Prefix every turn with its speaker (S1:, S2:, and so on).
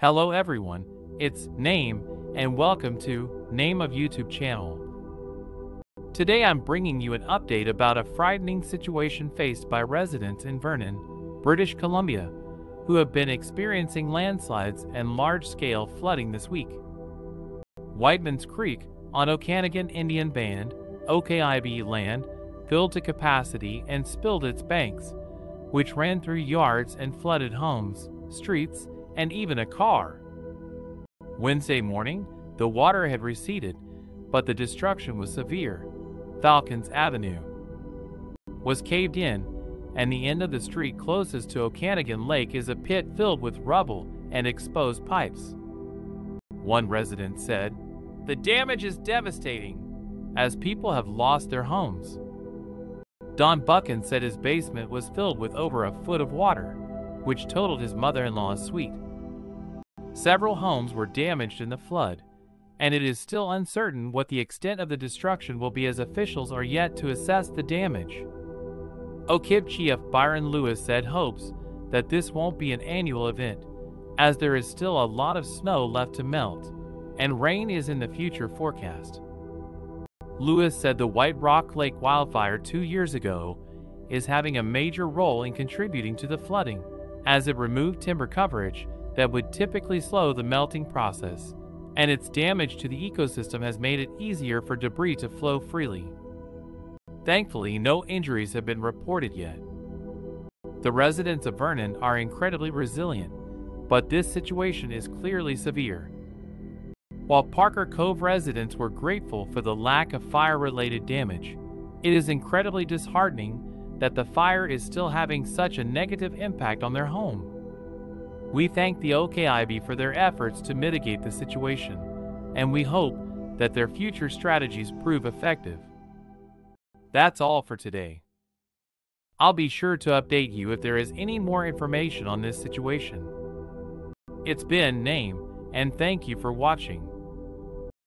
S1: Hello everyone, it's Name and welcome to Name of YouTube channel. Today I'm bringing you an update about a frightening situation faced by residents in Vernon, British Columbia, who have been experiencing landslides and large-scale flooding this week. Whiteman's Creek on Okanagan Indian Band, OKIB land, filled to capacity and spilled its banks, which ran through yards and flooded homes, streets, and even a car. Wednesday morning, the water had receded, but the destruction was severe. Falcons Avenue was caved in, and the end of the street closest to Okanagan Lake is a pit filled with rubble and exposed pipes. One resident said, The damage is devastating, as people have lost their homes. Don Buchan said his basement was filled with over a foot of water, which totaled his mother-in-law's suite. Several homes were damaged in the flood, and it is still uncertain what the extent of the destruction will be as officials are yet to assess the damage. OKIB Chief Byron Louis said hopes that this won't be an annual event, as there is still a lot of snow left to melt, and rain is in the future forecast. Louis said the White Rock Lake wildfire two years ago is having a major role in contributing to the flooding, as it removed timber coverage that would typically slow the melting process, and its damage to the ecosystem has made it easier for debris to flow freely. Thankfully, no injuries have been reported yet. The residents of Vernon are incredibly resilient, but this situation is clearly severe. While Parker Cove residents were grateful for the lack of fire-related damage, it is incredibly disheartening that the fire is still having such a negative impact on their home. We thank the OKIB for their efforts to mitigate the situation, and we hope that their future strategies prove effective. That's all for today. I'll be sure to update you if there is any more information on this situation. It's been Name, and thank you for watching.